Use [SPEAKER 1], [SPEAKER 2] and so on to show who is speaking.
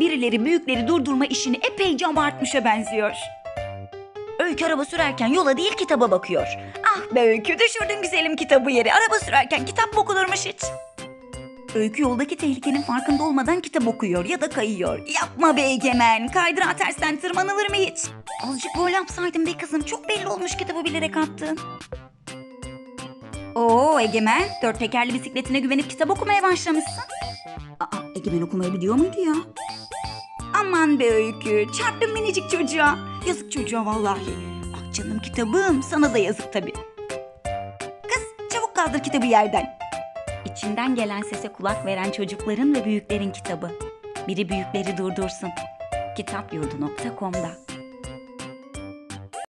[SPEAKER 1] Birileri büyükleri durdurma işini epeyce abartmışa benziyor. Öykü araba sürerken yola değil kitaba bakıyor. Ah be Öykü düşürdün güzelim kitabı yere. Araba sürerken kitap mı okunurmuş hiç? Öykü yoldaki tehlikenin farkında olmadan kitap okuyor ya da kayıyor. Yapma be Egemen. Kaydırağı tersten tırmanılır mı hiç? Azıcık gol yapsaydın be kızım. Çok belli olmuş kitabı bilerek attın. Oo Egemen, dört tekerli bisikletine güvenip kitap okumaya başlamışsın. Aa, Egemen okumayı biliyor muydu ya? Aman be Öykü, çarptın minicik çocuğa. Yazık çocuğa vallahi. Ah canım kitabım, sana da yazık tabii. Kız, çabuk kaldır kitabı yerden. İçinden gelen sese kulak veren çocukların ve büyüklerin kitabı. Biri büyükleri durdursun. Kitapyurdu.com'da.